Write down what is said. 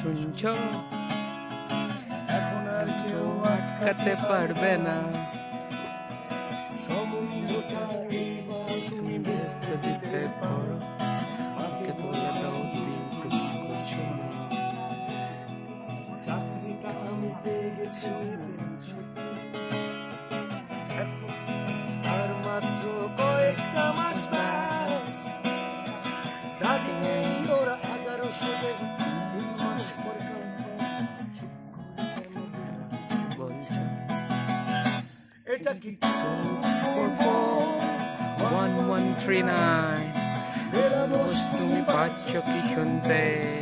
শুনছ? এখন আর কেউ আটকাতে পারবে না। সমুদ্রটা এইবার তুমি ব্যস্ত দিতে আর মাত্র কয়েকটা মাস starting It's a Kiko for four. One one three nine. Pacho kishunte.